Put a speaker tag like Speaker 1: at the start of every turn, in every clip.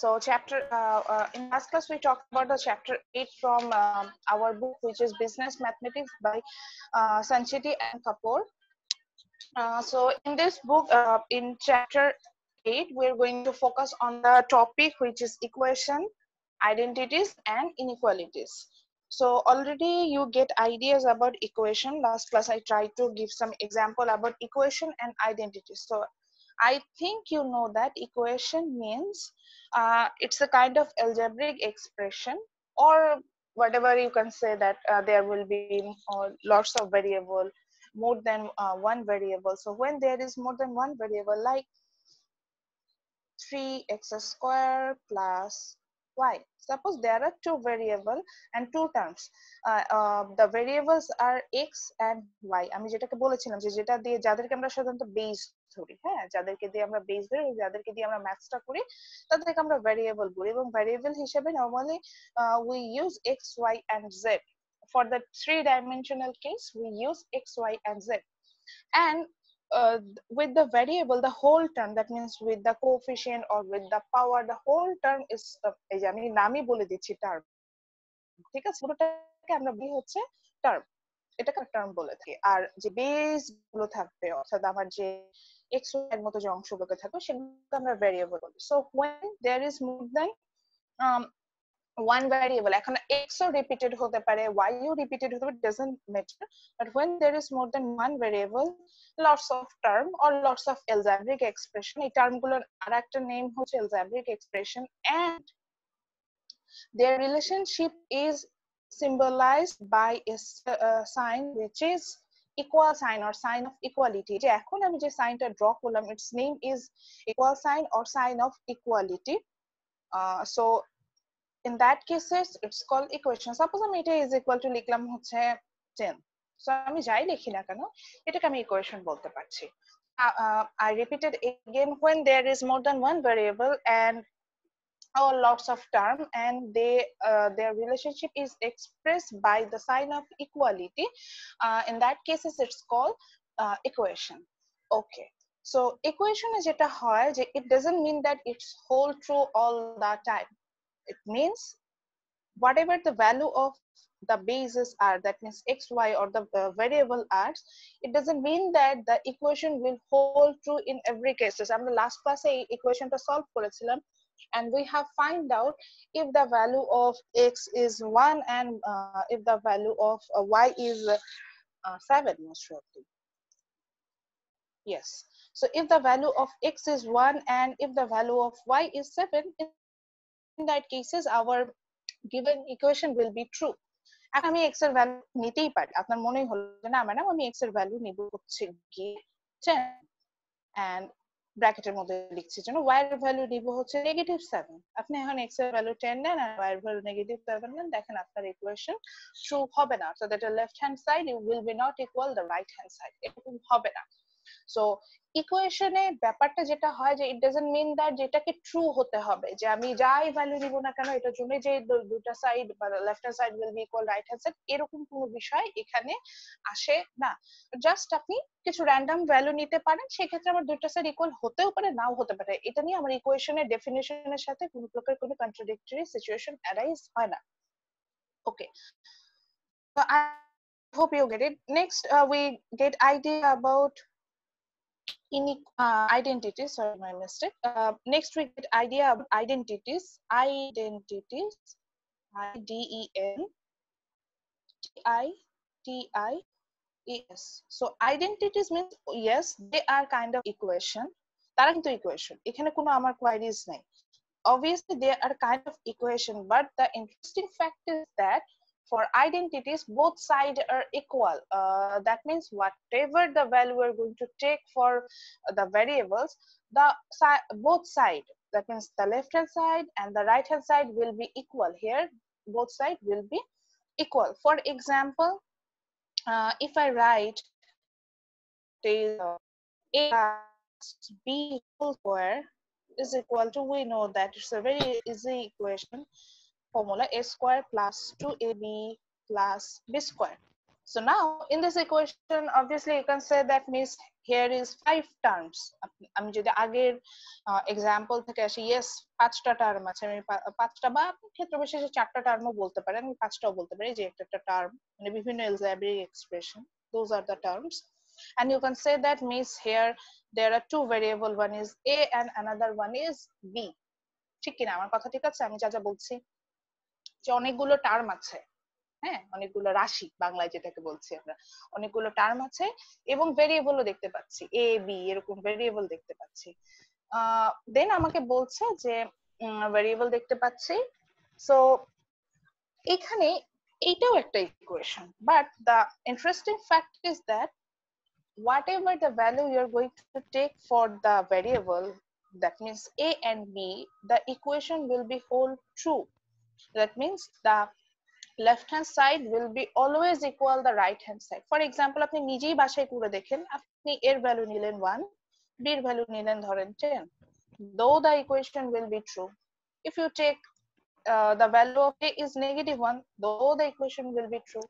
Speaker 1: So chapter uh, uh, in last class we talked about the chapter eight from uh, our book, which is Business Mathematics by uh, Sancheti and Kapoor. Uh, so in this book, uh, in chapter eight, we're going to focus on the topic which is equation, identities, and inequalities. So already you get ideas about equation. Last class I tried to give some example about equation and identities. So I think you know that equation means uh, it's a kind of algebraic expression or whatever you can say that uh, there will be uh, lots of variable more than uh, one variable so when there is more than one variable like 3x square plus y suppose there are two variable and two terms uh, uh, the variables are x and y আমি যেটাকে বলেছিলাম যে যেটা দিয়ে যাদেরকে আমরা সাধারণত base ধরি হ্যাঁ যাদেরকে দিয়ে আমরা বেস ধরি যাদেরকে দিয়ে আমরা ম্যাথসটা করি তাদেরকে আমরা ভ্যারিয়েবল বলি এবং ভ্যারিয়েবল হিসেবে normally we use x y and z for the three dimensional case we use x y and z and uh, with the variable the whole term that means with the coefficient or with the power the whole term is এই যে আমি নামই বলে দিচ্ছি term ঠিক আছে পুরোটাকে আমরা term এটাকে টার্ম বলে থাকে আর যে বেসগুলো থাকবে, অর্থাৎ আমার যে এক্সের মতো যে অংশগুলোকে থাকবে, সেগুলোকে আমরা ভ্যারিয়েবল বলি। So when there is more than one variable এখন এক্স ও রিপিটেড হতে পারে ওয়াই ও রিপিটেড হতে পারে doesn't matter but when there is more than one variable lots of term or lots of algebraic expression এই টার্মগুলোর আর একটা নেম হচ্ছে algebraic expression and their relationship is symbolized by a uh, sign which is equal sign or sign of equality যে এখন আমি যে সাইনটা ড্র করলাম its name is equal sign or sign of equality uh, so in that cases it's called equation suppose আমি এটা is equal to লিখলাম হচ্ছে 10 so আমি যাই লিখি না কেন এটাকে আমি equation বলতে পারছি uh, uh, I repeated again when there is more than one variable and or lots of term and they uh, their relationship is expressed by the sign of equality uh, in that cases it's called uh, equation okay so equation is যেটা হয় যে it doesn't mean that it's hold true all the time it means whatever the value of the bases are that means x y or the uh, variable are it doesn't mean that the equation will hold true in every cases আমরা last class এই equationটা solve করেছিলাম and we have find out if the value of x is 1 and uh, if the value of uh, y is uh, 7 most probably yes so if the value of x is 1 and if the value of y is 7 in that cases our given equation will be true এখন আমি x এর value নিতেই পারি আপনার মনেই হলো যে না ম্যাডাম আমি x এর ভ্যালু নিব হচ্ছে গিয়ে 10 and ব্র্যাকেটের মধ্যে লিখছি যেন ওয়াই এর ভ্যালু নিব হচ্ছে নেগেটিভ সেভেন আপনি এখন এক্সের ভ্যালু 10 নেন আর ওয়াই এর ভ্যালু নেগেটিভ 7 নেন, দেখেন আপনার ইকুয়েশন ট্রু হবে না। So that left hand side will be not equal the right hand side এরকম হবে না। সো ইকুয়েশনে ব্যাপারটা যেটা হয় যে ইট ডাজন্ট মিন দ্যাট যেটাকে ট্রু হতে হবে যে আমি যাই ভ্যালু নিব না কেন এটার জন্য যে দুটা সাইড বা left hand side will be equal right hand side এরকম কোনো বিষয় এখানে আসে না। জাস্ট আপনি কিছু র্যান্ডম ভ্যালু নিতে পারেন সেক্ষেত্রে আমার দুইটা সাইড ইকুয়াল হতেও পারে নাও হতে পারে। এটা নিয়ে আমার ইকুয়েশনের ডেফিনেশনের সাথে কোনো প্রকার কোনো কন্ট্রাডিক্টরি সিচুয়েশন অ্যারাইজ হয় না। ওকে So I hope you get it. Next, uh, we get idea in uh, identities sorry my mistake uh, next we get idea about identities identities i d e n t i t i e s so identities means yes they are kind of equation তারা কিন্তু equation এখানে কোনো আমার queries নাই obviously they are kind of equation but the interesting fact is that for identities both sides are equal. Uh, that means whatever the value we're going to take for the variables the side both side that means the left hand side and the right hand side will be equal here. Both side will be equal. For example uh, if i write a b whole square is equal to we know that it's a very easy equation formula a square plus 2ab plus b square So now in this equation, obviously you can say that means here is five terms. আমি যদি আগের example থেকে আসি yes পাঁচটা term আছে আমি পাঁচটা বা ক্ষেত্র বিশেষে চারটা টার্মও বলতে পারি আমি পাঁচটাও বলতে পারি যে একটা একটা টার্ম মানে বিভিন্ন algebraic expression those are the terms and you can say that means here there are two variable one is a and another one is b ঠিক কিনা আমার কথা ঠিক আছে আমি যা যা বলছি যে অনেকগুলো টার্ম আছে হ্যাঁ? অনেকগুলো রাশি, বাংলায় যেটাকে বলছি আমরা। অনেকগুলো টার্ম আছে এবং ভেরিয়েবলও দেখতে পাচ্ছি এ বি এরকম ভেরিয়েবল দেখতে পাচ্ছি। দেন আমাকে বলছে যে ভেরিয়েবল দেখতে পাচ্ছি। সো এখানে এইটাও একটা equation but the interesting fact is that whatever the value you're going to take for the variable, that means a and b, the equation will be whole true. That means the left hand side will be always equal the right hand side for example আপনি নিজেই বাসায় করে দেখেন আপনি এর value নিলেন 1 b এর value নিলেন ধরেন 10 though the equation will be true if you take uh, the value of a is negative 1 though the equation will be true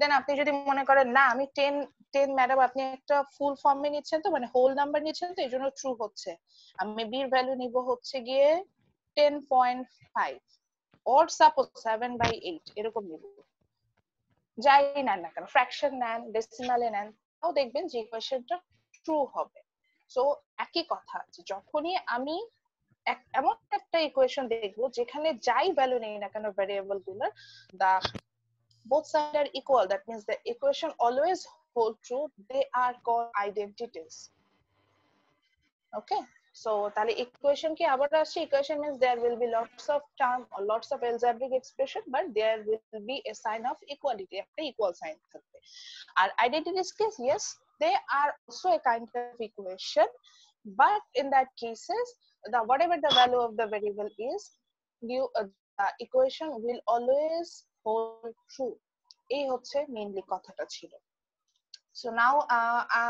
Speaker 1: then আপনি যদি মনে করেন না আমি 10 10 ম্যাডাম আপনি একটা ফুল ফর্মে নিচ্ছেন তো মানে হোল নাম্বার নিচ্ছেন এই জন্য ট্রু হচ্ছে আমি বি এর ভ্যালু নিব হচ্ছে গিয়ে 10.5 or suppose 7 by 8 এরকম যাই নেন না কেন ফ্র্যাকশন নেন ডেসিমালে নেন, তাও দেখবেন যে ইকুয়েশনটা ট্রু হবে। সো একই কথা যে যখনই আমি এমন একটা ইকুয়েশন দেখব যেখানে যাই ভ্যালু নেই না কেন ভ্যারিয়েবলগুলোর দা both sides are equal, that means the equation always hold true, they are called identities okay? So তাহলে equation কি আবার আসছে equation means there will be lots of term or lots of algebraic expression but there will be a sign of equality একটা equal sign থাকবে আর identities case yes they are also a kind of equation but in that cases the whatever the value of the variable is you uh, the equation will always hold true এই হচ্ছে mainly কথাটা ছিল so now I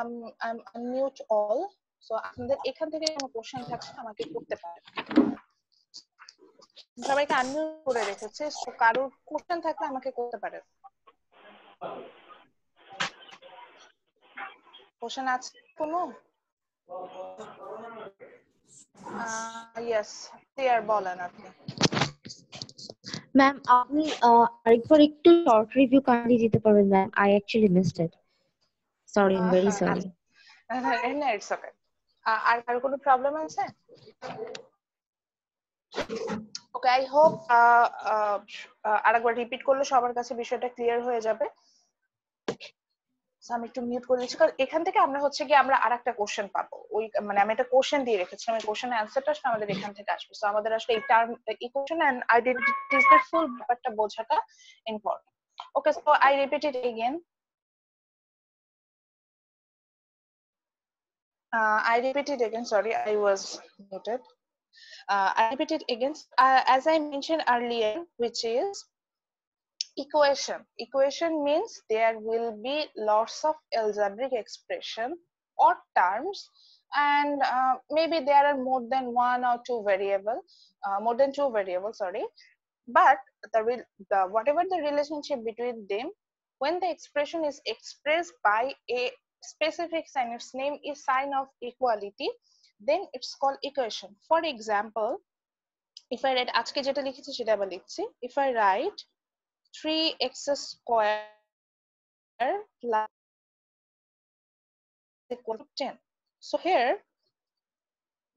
Speaker 1: am mute all so আপনাদের এখান থেকে কোনো question থাকছে আমাকে করতে পারেন। সবাইকে আনমিউট করে রেখেছে সো কারোর কোশ্চেন থাকলে আমাকে করতে পারেন। কোশ্চেন আছে কোনো? ইয়েস ক্লিয়ার বলেন আপনি।
Speaker 2: ম্যাম আপনি আরেকবার একটু শর্ট রিভিউ কাইন্ডলি দিতে পারবেন ma'am I actually missed it sorry I am very
Speaker 1: sorry it's okay আর কারও কোনো প্রবলেম আছে? ওকে আই হোপ আরেকবার রিপিট করলে সবার কাছে বিষয়টা ক্লিয়ার হয়ে যাবে। আমি একটু মিউট করে দিচ্ছি, কারণ এখান থেকে আমরা হচ্ছে কি আমরা আর একটা কোশ্চেন পাবো। ওই মানে আমি একটা কোশ্চেন দিয়ে রেখেছি, আমি কোশ্চেনের অ্যান্সারটা আসলে আমাদের এখান থেকে আসবে। সো আমাদের আসলে এই টার্ম ইকুয়েশন এন্ড আইডেন্টিটিস এর ফুল ব্যাপারটা বোঝাটা important okay so I repeat it again Uh, I repeat it again. Sorry, I was muted. Uh, I repeat it again. Uh, as I mentioned earlier, which is equation equation means there will be lots of algebraic expression or terms and uh, maybe there are more than one or two variable uh, more than two variables sorry but the, the whatever the relationship between them when the expression is expressed by a specific sign its name is sign of equality then it's called equation for example if i write আজকে যেটা লিখেছি সেটা আবার লিখছি if i write 3x square plus equal to 10. So here,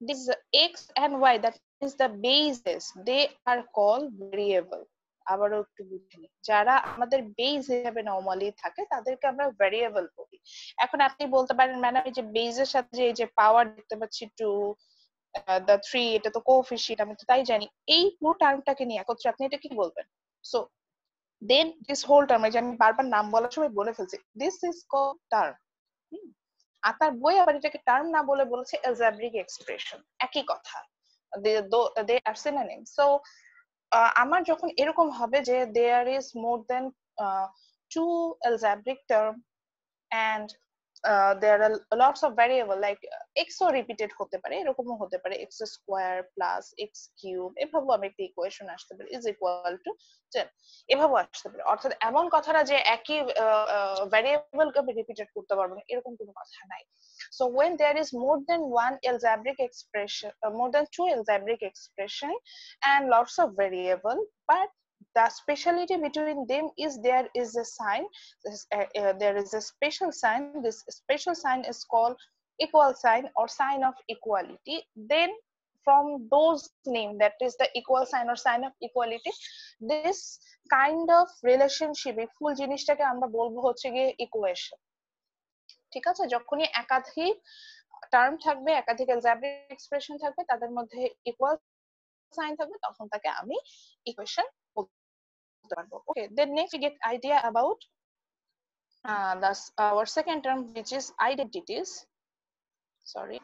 Speaker 1: this x and y, that is the bases, they are called variable. আবারও একটু বুঝে নিই যারা আমাদের বেজ হিসেবে নর্মালি থাকে তাদেরকে আমরা ভ্যারিয়েবল বলি এখন আপনি বলতে পারেন, ম্যাডাম, এই যে বেজের সাথে যে যে পাওয়ার দেখতে পাচ্ছি টু দ্য থ্রি এটা তো আমি তো তাই জানি। এই টার্মটাকে নিয়ে একত্রে আপনি এটা কি বলবেন? So then this whole term যে আমি বারবার নাম বলার সময় বলে ফেলছি দিস ইজ কল টার্ম আর তার বই আবার এটাকে টার্ম না বলে বলেছে এলজাব্রিক এক্সপ্রেশন একই কথা। দে আর সিনোনিম সো আমার যখন এরকম হবে যে there is more than two algebraic term and uh, there are lots of variable like x ও repeated হতে পারে এরকমও হতে পারে x square plus x cube এভাবেও আমি একটা ইকুয়েশন আসতে পারে is equal to 10 এভাবেও আসতে পারে অর্থাৎ এমন কথাটা যে একই ভ্যারিয়েবল কে রিপিটেড করতে পারব না এরকম কোনো কথা নাই so when there is more than one algebraic expression uh, more than two algebraic expression and lots of variable but the speciality between them is there is a sign uh, uh, there is a special sign this special sign is called equal sign or sign of equality then from those name that is the equal sign or sign of equality this kind of relationship এই ফুল জিনিসটাকে আমরা বলব হচ্ছে গিয়ে equation ঠিক আছে যখনই একাধিক টার্ম থাকবে একাধিক এক্সপ্রেশন থাকবে তাদের মধ্যে ইকুয়াল সাইন থাকবে তখন তাকে আমি equation Okay, then next we get idea about uh, thus our second term, which is identities. Sorry.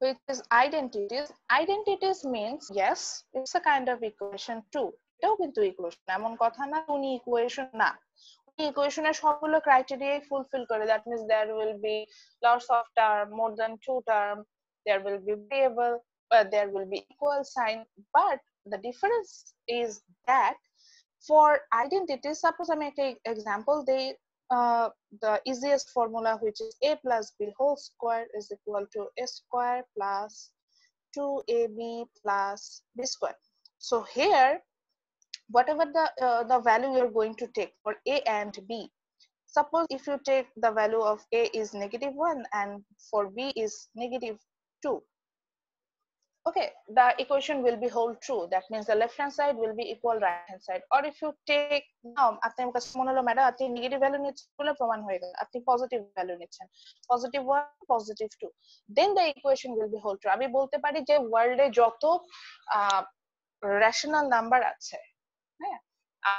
Speaker 1: Which is identities. Identities means yes, it's a kind of equation too. এটাও কিন্তু equation এমন কথা না উনি ইকুয়েশন না ইকুয়েশনের সবগুলো ক্রাইটেরিয়াই fulfil করে that means there will be lots of term more than two term there will be variable uh, there will be equal sign but the difference is that for identity suppose i make an example they uh, the easiest formula which is a plus b whole square is equal to a square plus 2ab plus b square. So here whatever the uh, the value you're going to take for a and b suppose if you take the value of a is negative 1 and for b is negative 2 okay, the equation will be hold true. That means the left hand side will be equal right hand side. Or if you take, now, আপনি আমার মনে হলো, madam, আপনি negative value নিচ্ছেন বলে প্রমাণ হয়ে গেল। আপনি পজিটিভ ভ্যালু নিচ্ছেন। Positive one positive two then the equation will be hold true আমি বলতে পারি যে ওয়ার্ল্ডে যত রেশনাল নাম্বার আছে হ্যাঁ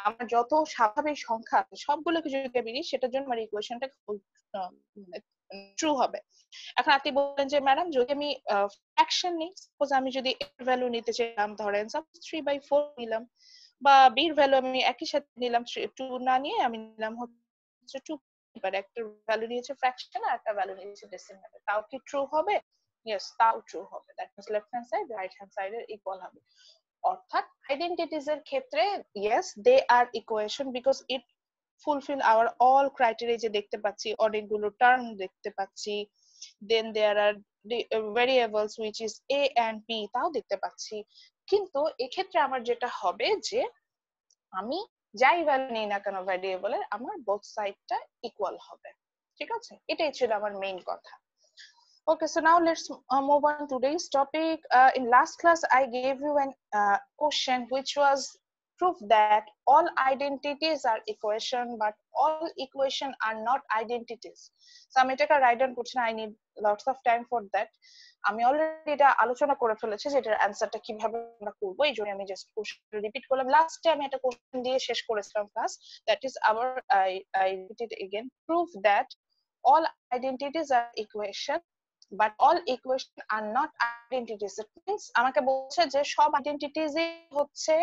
Speaker 1: আমার যত স্বাভাবিক সংখ্যা সবগুলোকে যদি আমি নিই, সেটার জন্য আমার ইকুয়েশনটা ট্রু হবে। এখন আপনি বললেন যে, ম্যাডাম, যদি আমি ফ্র্যাকশন নিই সাপোজ আমি যদি এর ভ্যালু নিতে চাইলাম, ধরেন সাপোজ থ্রি বাই ফোর নিলাম, বা বির ভ্যালু আমি একই সাথে নিলাম টু না নিয়ে আমি নিলাম হচ্ছে টু এবার একটা ভ্যালু নিয়েছে ফ্র্যাকশন আর একটা ভ্যালু নিয়েছে ডেসিমেল তাও কি ট্রু হবে? ইয়েস তাও ট্রু হবে। That means left hand side right hand side এর ইকুয়াল হবে। অর্থাৎ আইডেন্টিটিজ এর ক্ষেত্রে yes they are equation because it fulfil our all criteria যে দেখতে পাচ্ছি অনেকগুলো টার্ম দেখতে পাচ্ছি। Then there are variables which is a and b তাও দেখতে পাচ্ছি। কিন্তু এক্ষেত্রে আমার যেটা হবে যে আমি যাই ভ্যালু নেই না কেন ভ্যারিয়েবলের আমার বোথ সাইডটা ইকুয়াল হবে। ঠিক আছে? এটাই ছিল আমার মেইন কথা। Okay, so now let's uh, move on to today's topic. Uh, in last class, I gave you an uh, which was proof that all identities are equation, but all equation are not identities. So আমি এটাকে right down করছি না I need lots of time for that আমি already এটা আলোচনা করে ফেলেছি যে এটার অ্যান্সারটা কীভাবে আমরা করব এই জন্য আমি জাস্ট কোশ্চেন রিপিট করলাম। লাস্টে আমি একটা কোশ্চেন দিয়ে শেষ করেছিলাম class that is our I repeat again proof that all identities are equation but all equation are not identities. It means আমাকে বলছে যে সব আইডেন্টিটিজ হচ্ছে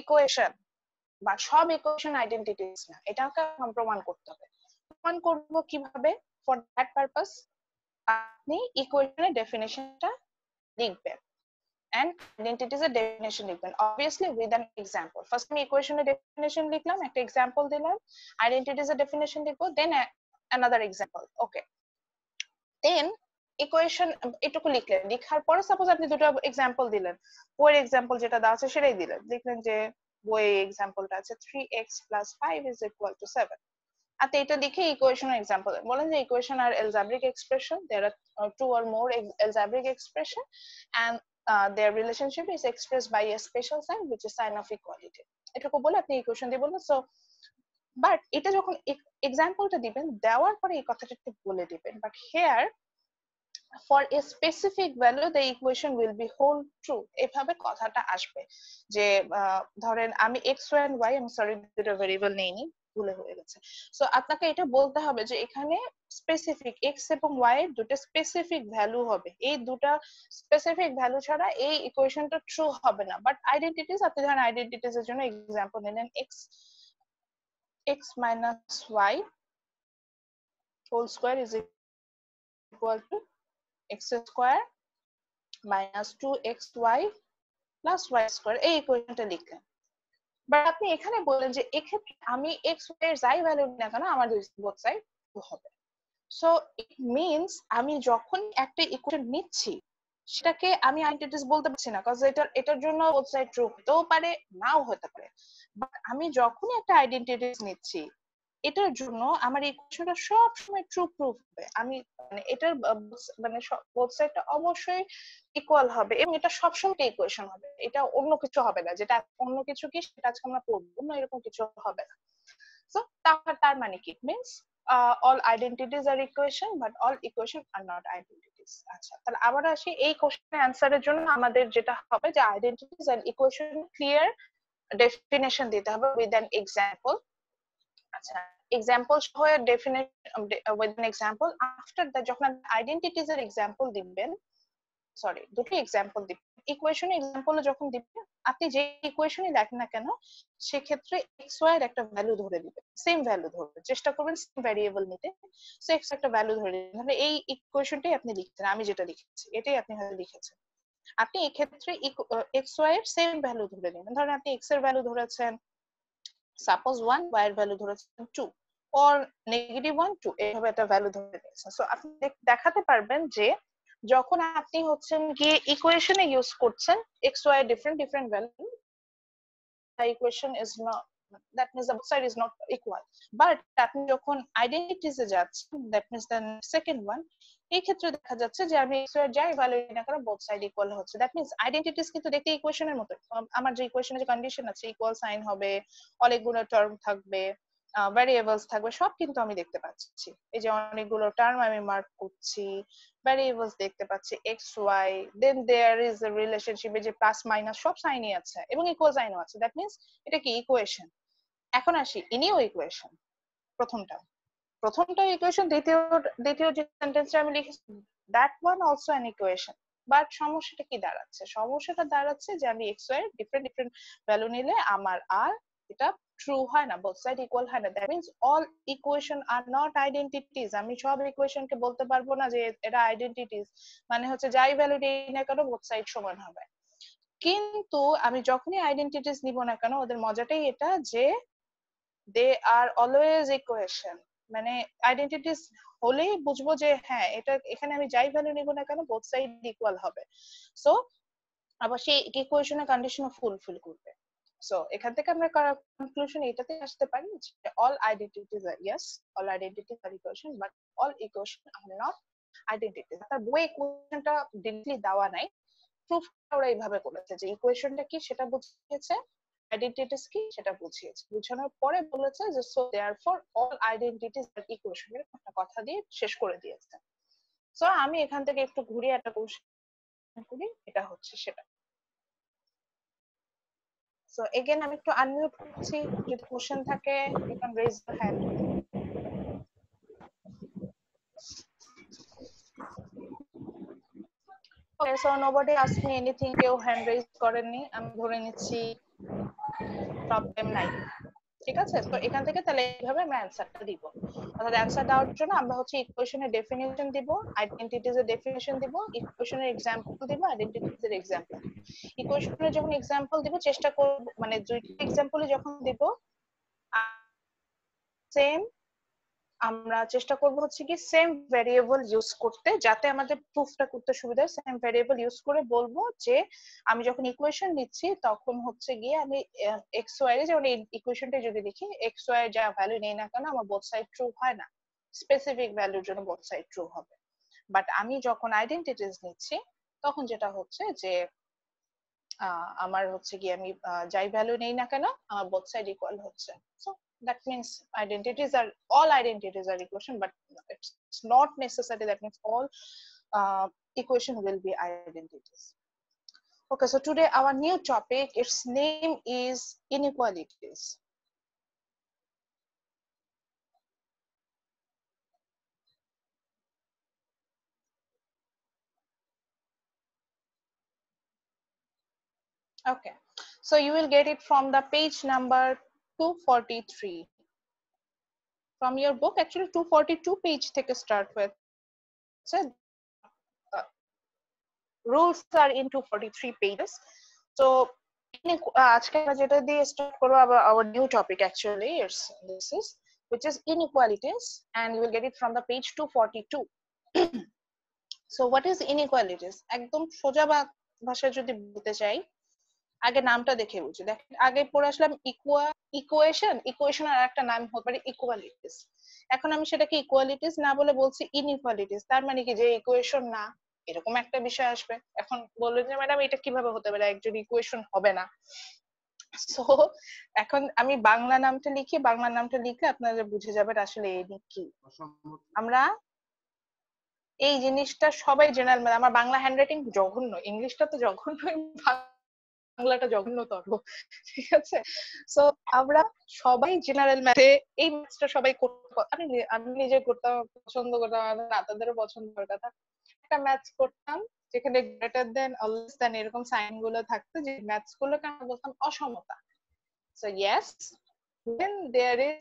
Speaker 1: ইকুয়েশন বা সব ইকুয়েশন আইডেন্টিটিস না, এটাকে প্রমাণ করতে হবে। প্রমাণ করব কীভাবে? ফর দ্যাট পারপাস আপনি ইকুয়েশনের ডেফিনেশনটা লিখবেন। And identities এর ডেফিনেশন লিখবেন। Obviously, with an example. First আমি ইকুয়েশনের ডেফিনেশন লিখলাম, একটা এক্সাম্পল দিলাম। আইডেন্টিটিস এর ডেফিনেশন লিখব then another example, okay. Then equation এটুকু লিখলেন। লিখার পরে সাপোজ আপনি দুটো এক্সাম্পল দিলেন। বইয়ের এক্সাম্পল যেটা দেওয়া আছে সেটাই দিলেন। লিখলেন যে বইয়ে এক্সাম্পলটা আছে three x plus five is equal to seven আর এটা লিখে ইকুয়েশন এক্সাম্পল বলেন যে equation R algebraic expression there are two or more algebraic expression and uh, relationship is expressed by a special sign which is sign of equality এটুকু বলে আপনি equation দিয়ে বলবেন so but এটা যখন এক্সাম্পলটা দিবেন দেওয়ার পরে এই কথাটা একটু বলে দিবেন। But here for a specific value the equation will be hold true এভাবে কথাটা আসবে যে ধরেন আমি এক্স ওয়াই ওয়াই আমি সরি দুটো ভেরিয়েবল নেইনি, ভুলে হয়ে গেছে। সো আপনাকে এটা বলতে হবে যে, এখানে স্পেসিফিক এক্স এবং ওয়াই এর দুটো স্পেসিফিক ভ্যালু হবে। এই দুটা স্পেসিফিক ভ্যালু ছাড়া এই ইকুয়েশনটা ট্রু হবে না। বাট আইডেন্টিটিস আপনি ধরেন আইডেন্টিটিস এর জন্য এক্সাম্পল নিলেন x x minus y whole square is equal to x square minus two x y plus y square, এই ইকুয়েশনটা লিখলেন বাট আপনি এখানে বললেন যে এক্ষেত্রে আমি এক্স ওয়াই এর যাই ভ্যালু না কেন, আমার বোথ সাইড হবে। সো ইট মিনস আমি যখন একটা ইকুয়েশন নিচ্ছি, সেটাকে আমি আইডেন্টিটিস বলতে পারছি না কজ এটার এটার জন্য সাইড ট্রু হতেও পারে, নাও হতে পারে। বাট আমি যখনই একটা আইডেন্টিটিস নিচ্ছি এটার জন্য আমার এই ইকুয়েশনটা সব সময় ট্রু প্রুফ হবে। আমি মানে এটার মানে সাইডটা অবশ্যই ইকুয়াল হবে এবং এটা সবসময় ইকুয়েশন হবে। এটা অন্য কিছু হবে না। যেটা অন্য কিছু কি, সেটা আজকে আমরা পড়ব। অন্য এরকম কিছু হবে না। সো তার তার মানে কি? Means all identities are equation but all equation are not identities আচ্ছা তাহলে আবার আসি এই কোশ্চেনের অ্যান্সারের জন্য আমাদের যেটা হবে যে আইডেন্টিটিস আর ইকুয়েশন ক্লিয়ার ডেফিনেশন দিতে হবে উইথ অ্যান এক্সাম্পল আচ্ছা এক্সাম্পল সহ definition with example after that যখন আইডেন্টিটিস এর এক্সাম্পল দিবেন সরি দুটো এক্সাম্পল দিবেন ইকুয়েশন এক্সাম্পল যখন দিবেন, আপনি যে ইকুয়েশনই দেখেন না কেন, সেক্ষেত্রে এক্স ওয়াই এর একটা ভ্যালু ধরে দিবেন সেম ভ্যালু ধরবেন, চেষ্টা করবেন সেম ভ্যারিয়েবল নিতে একটা ভ্যালু ধরে দিবেন তাহলে এই ইকুয়েশনটাই আপনি লিখছেন, আমি যেটা লিখেছি, এটাই আপনি হয়তো লিখেছেন। আপনি এক্ষেত্রে এক্স ওয়াই এর সেম ভ্যালু ধরে নেবেন, ধরেন আপনি এক্সের ভ্যালু ধরেছেন সাপোজ ওয়ান ওয়াই এর ভ্যালু ধরেছেন two or negative one two এইভাবে একটা ভ্যালু ধরে নিয়েছেন। সো আপনি দেখাতে পারবেন যে যখন আপনি হচ্ছেন গিয়ে ইকুয়েশনে ইউজ করছেন x y different different value equation is not, that means the both side is not equal. But আপনি যখন আইডেন্টিটিস এ যাচ্ছেন, that means the second one এই ক্ষেত্রে দেখা যাচ্ছে যে আমি x এর যাই ভ্যালু না কেন both side equal হচ্ছে। That means আইডেন্টিটিস কিন্তু দেখতে ইকুয়েশনের মতো। আমার যে ইকুয়েশনের যে কন্ডিশন আছে ইকুয়াল সাইন হবে, অনেকগুলো টার্ম থাকবে ভ্যারিয়েবলস থাকবে, সব কিন্তু আমি দেখতে পাচ্ছি। এই যে অনেকগুলো টার্ম আমি মার্ক করছি ভ্যারিয়েবলস দেখতে পাচ্ছি x y then there is a relationship যে প্লাস মাইনাস সব সাইনই আছে, এবং ইকুয়াল সাইনও আছে। দ্যাট মিন্স এটা কি ইকুয়েশন এখন আসি ইনিও ইকুয়েশন প্রথমটা। প্রথমটা ইকুয়েশন দ্বিতীয় দ্বিতীয় যে সেন্টেন্সটা আমি লিখেছি that one also an equation but সমস্যাটা কি দাঁড়াচ্ছে? সমস্যাটা দাঁড়াচ্ছে যে আমি x y different different value নিলে আমার আর এটা ট্রু হয় না বোথ সাইড ইকুয়াল হয় না। That means all equation are not identities আমি সব ইকুয়েশনকে বলতে পারব না যে এটা আইডেন্টিটিস মানে হচ্ছে যাই ভ্যালু দিই না কেন বোথ সাইড সমান হবে। কিন্তু আমি যখনই আইডেন্টিটিস নিব না কেন, ওদের মজাটাই এটা যে দে আর অলওয়েজ ইকুয়েশন মানে আইডেন্টিটিস হলেই বুঝব যে হ্যাঁ এটা এখানে আমি যাই ভ্যালু নিব না কেন বোথ সাইড ইকুয়াল হবে। সো আবার সেই ইকুয়েশনের কন্ডিশনও ফুলফিল করবে। সো এখান থেকে আমরা কনক্লুশন এটাতে আসতে পারি যে all identities are yes all identities are equation but all equation are not identities তার বই ইকুয়েশনটা ডিরেক্টলি দেওয়া নাই। প্রুফটা ওরা এইভাবে করেছে যে ইকুয়েশনটা কি সেটা বুঝিয়েছে। আইডেন্টিটিস কি সেটা বুঝিয়েছে। বুঝানোর পরে বলেছে যে so therefore all identities are equation এর একটা কথা দিয়ে শেষ করে দিয়েছে। সো আমি এখান থেকে একটু ঘুরিয়ে একটা কোশ্চেন করি এটা হচ্ছে সেটা। সো এগেন আমি একটু আনমিউট করছি যদি কোশ্চেন থাকে you can raise the hand Okay, so nobody asked me anything. কেউ হ্যান্ড রেজ করেননি আমি ধরে নিচ্ছি। প্রবলেম নাই। ঠিক আছে? তো এখান থেকে তাহলে এইভাবে আমরা অ্যানসারটা দিব। অর্থাৎ অ্যানসার দেওয়ার জন্য আমরা হচ্ছে ইকুয়েশনের ডেফিনিশন দিব আইডেন্টিটিজ এর ডেফিনিশন দিব ইকুয়েশনের এক্সাম্পল দিব আইডেন্টিটিজ এর এক্সাম্পল ইকুয়েশনের যখন এক্সাম্পল দিব, চেষ্টা করব মানে দুইটা এক্সাম্পলে যখন দিব সেম আমরা চেষ্টা করব হচ্ছে কি সেম ভেরিয়েবল ইউজ করতে, যাতে আমাদের প্রুফটা করতে সুবিধা সেম ভেরিয়েবল ইউজ করে বলব যে, আমি যখন ইকুয়েশন নিচ্ছি, তখন হচ্ছে গিয়ে আমি এক্স ওয়াই যেমন ইকুয়েশনটা যদি দেখি এক্স ওয়াই যা ভ্যালু নেই না কেন, আমার বোথ সাইড ট্রু হয় না। স্পেসিফিক ভ্যালুর জন্য বোথ সাইড ট্রু হবে। বাট আমি যখন আইডেন্টিটিস নিচ্ছি, তখন যেটা হচ্ছে যে আমার হচ্ছে কি আমি যাই ভ্যালু নেই না কেন, আমার বোথ সাইড ইকুয়াল হচ্ছে। So that means identities are all identities are equation but it's not necessary. That means all uh, equation will be identities. Okay so today our new topic its name is inequalities. Okay so you will get it from the page number 243. From your book, actually 242 page থেকে start with. So uh, rules are in 243 pages. So inequ- uh, আজকে আমরা যেটা দিয়ে start করবো our, our new topic actually is this is which is inequalities and you will get it from the page 242. so what is inequalities? একদম সোজা বা- ভাষায় যদি বলতে চাই আগে নামটা দেখে বুঝি দেখ, আগে পড়ে আসলাম ইকুয়া ইকুয়েশন ইকুয়েশন আর একটা নাম হতে পারে ইকুয়ালিটিস এখন আমি সেটাকে ইকুয়ালিটিস না বলে বলছি ইনইকুয়ালিটিস তার মানে কি? যে ইকুয়েশন না, এরকম একটা বিষয় আসবে। এখন বলবেন যে, ম্যাডাম, এটা কীভাবে হতে পারে? একজন ইকুয়েশন হবে না। সো এখন আমি বাংলা নামটা লিখি। বাংলা নামটা লিখলে আপনারা বুঝে যাবেন আসলে এই কি। আমরা এই জিনিসটা সবাই জেনারেল মানে আমার বাংলা হ্যান্ডরাইটিং জঘন্য। ইংলিশটা তো জঘন্য বাংলাটা জঘন্যতর ঠিক আছে? সো আমরা সবাই জেনারেল ম্যাথে এই ম্যাথসটা সবাই আমি আমি নিজে করতাম, পছন্দ করতাম, আমাদের নাতাদেরও পছন্দের কথা। একটা ম্যাথস করতাম, যেখানে গ্রেটার দেন অলওয়েজ দেন এরকম সাইনগুলো থাকতো, যে ম্যাথস গুলোকে আমরা বলতাম অসমতা। So yes when there is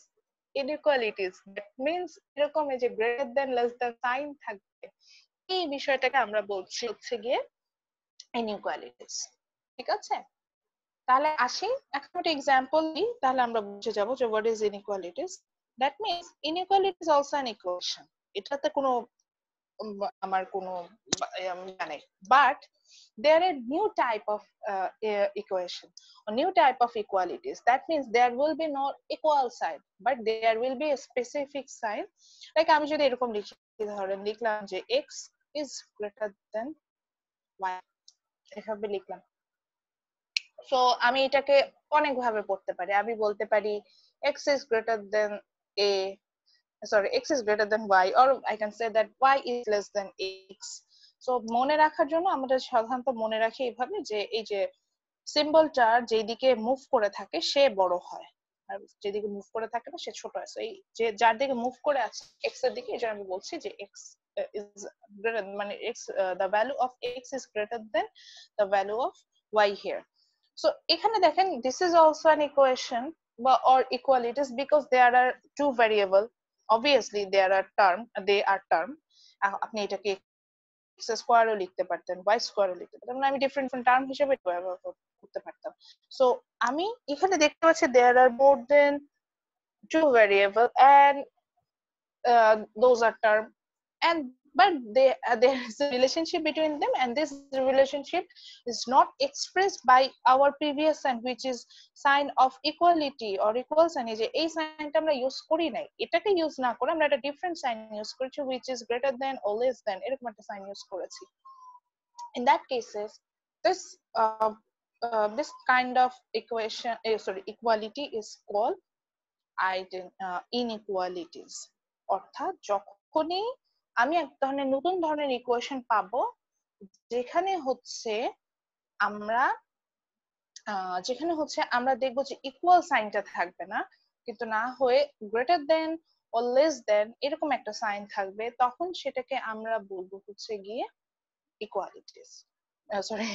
Speaker 1: inequalities, that means এরকম যে greater than less than sign থাকবে, এই বিষয়টাকে আমরা বলছি হচ্ছে গিয়ে inequalities ঠিক আছে? তাহলে আসি, এখন একটা एग्जांपल দিই তাহলে আমরা বুঝে যাব যে what is inequalities that means inequality is also an equation এটাতে কোনো আমার কোনো মানে but there are new type of equation new type of equalities that means there will be not equal sign but there will be a specific sign like আমি যদি এরকম লিখি, ধরেন লিখলাম যে x is greater than y এভাবে লিখলাম। So আমি এটাকে অনেক ভাবে পড়তে পারি। আমি বলতে পারি x is greater than a, sorry, x is greater than y, or i can say that y is less than x. So মনে রাখার জন্য আমরা সাধারণত মনে রাখি এইভাবে যে, এই যে সিম্বলটা যেদিকে মুভ করে থাকে, সে বড় হয়। আর যেদিকে মুভ করে থাকে না, সে ছোট হয়। এই যে, যার দিকে মুভ করে আছে এক্সের দিকে, এই আমি বলছি যে এক্স ইজ গ্রেটার মানে x the value of x is greater than the value of y here so এখানে দেখেন this is also an equation বা or equalities because there are two variable obviously there are term they are term আপনি এটাকে x স্কোয়ারও লিখতে পারতেন Y স্কোয়ারও লিখতে পারতেন। মানে আমি ডিফারেন্ট ডিফারেন্ট টার্ম হিসেবে ব্যবহার করতে পারতাম। সো আমি এখানে দেখতে পাচ্ছি there are more than two variable and those are term, and but they uh, there is a relationship between them and this relationship is not expressed by our previous sign which is sign of equality or equal sign এই যে এই সাইনটা আমরা use করি নাই এটাকে use না করে আমরা একটা ডিফারেন্ট সাইন ইউজ করেছি which is greater than or less than এরকম একটা সাইন ইউজ করেছি in that cases this uh, uh, this kind of equation uh, sorry equality is called ident- uh, inequalities অর্থাৎ যখনই আমি এক ধরনের নতুন ধরনের ইকুয়েশন পাবো, যেখানে হচ্ছে আমরা যেখানে হচ্ছে আমরা দেখব যে ইকুয়াল সাইনটা থাকবে না, কিন্তু না হয়ে গ্রেটার দেন ও লেস দেন এরকম একটা সাইন থাকবে, তখন সেটাকে আমরা বলব হচ্ছে গিয়ে equalities sorry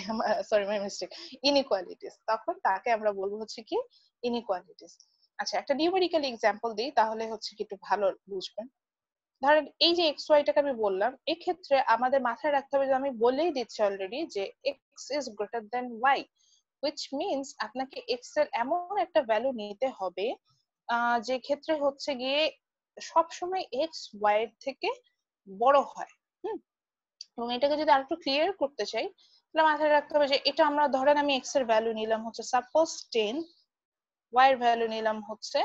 Speaker 1: sorry my mistake inequalities তখন তাকে আমরা বলব হচ্ছে কি? ইনইকুয়ালিটিস আচ্ছা একটা নিউমেরিক্যাল এক্সাম্পল দিই, তাহলে হচ্ছে কি একটু ভালো বুঝবেন। ধরেন এই যে এক্স ওয়াইটাকে আমি বললাম, এক্ষেত্রে আমাদের মাথায় রাখতে হবে যে আমি বলেই দিচ্ছি অলরেডি যে x is greater than y which means আপনাকে এক্সের এমন একটা ভ্যালু নিতে হবে যে ক্ষেত্রে হচ্ছে গিয়ে সবসময় এক্স ওয়াই এর থেকে বড় হয়। হুম? এবং এটাকে যদি আরেকটু ক্লিয়ার করতে চাই, তাহলে মাথায় রাখতে হবে যে এটা আমরা ধরেন আমি এক্সের ভ্যালু নিলাম হচ্ছে সাপোজ টেন ওয়াই এর ভ্যালু নিলাম হচ্ছে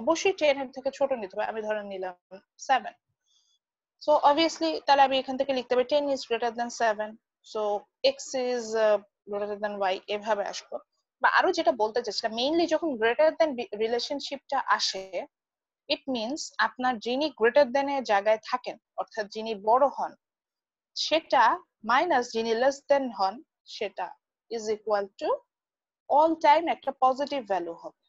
Speaker 1: অবশ্যই টেন এর থেকে ছোট নিতে হবে। আমি ধরেন নিলাম সেভেন সো অবভিয়াসলি তাহলে আমি এখান থেকে লিখতে পারি ten is greater than seven so x is greater than y এভাবে আসব বা আরও যেটা বলতে চাচ্ছিলাম মেইনলি যখন গ্রেটার দেন রিলেশনশিপটা আসে ইট মিনস আপনার যিনি গ্রেটার দেন এর জায়গায় থাকেন, অর্থাৎ যিনি বড় হন, সেটা মাইনাস যিনি লেস দেন হন, সেটা is equal to all time একটা পজিটিভ ভ্যালু হবে।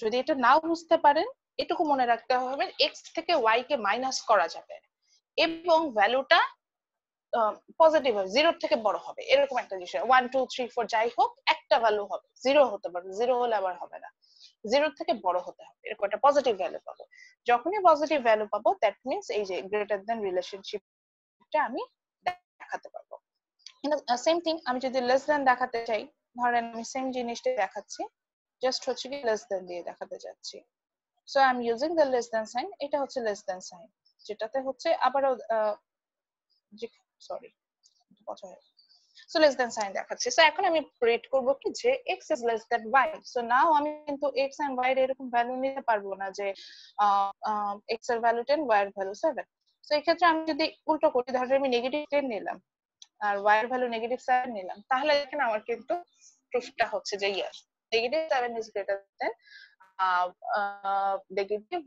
Speaker 1: যদি এটা নাও বুঝতে পারেন, এটুকু মনে রাখতে হবে এক্স থেকে ওয়াই কে মাইনাস করা যাবে এবং ভ্যালুটা পজিটিভ হবে জিরোর থেকে বড় হবে, এরকম একটা জিনিস ওয়ান টু থ্রি ফোর যাই হোক, একটা ভ্যালু হবে জিরো হতে পারবে জিরো হলে আবার হবে না। জিরোর থেকে বড় হতে হবে, এরকম একটা পজিটিভ ভ্যালু পাবো। যখনই পজিটিভ ভ্যালু পাবো দ্যাট মিনস এই যে গ্রেটার দেন রিলেশনশিপটা আমি দেখাতে পারব। কিন্তু সেম থিং আমি যদি লেস দেন দেখাতে চাই, ধরেন আমি সেম জিনিসটা দেখাচ্ছি জাস্ট হচ্ছে কি লেস দেন দিয়ে দেখাতে যাচ্ছি। So I am using the less than sign এটা হচ্ছে লেস দেন সাইন যেটাতে হচ্ছে আবারও সরি পচা হয়ে সো লেস দেন সাইন দেখাচ্ছে। সো এখন আমি রেট করব কি যে x is less than y so now আমি কিন্তু x এন্ড y এর এরকম ভ্যালু নিতে পারব না যে x এর ভ্যালু 10 y এর ভ্যালু 7 সো এই ক্ষেত্রে আমি যদি উল্টো করি, ধরো আমি নেগেটিভ 10 নিলাম, আর y এর ভ্যালু নেগেটিভ 7 নিলাম, তাহলে দেখেন আমার কিন্তু প্রুফটা হচ্ছে যে yes negative 7 is greater than negative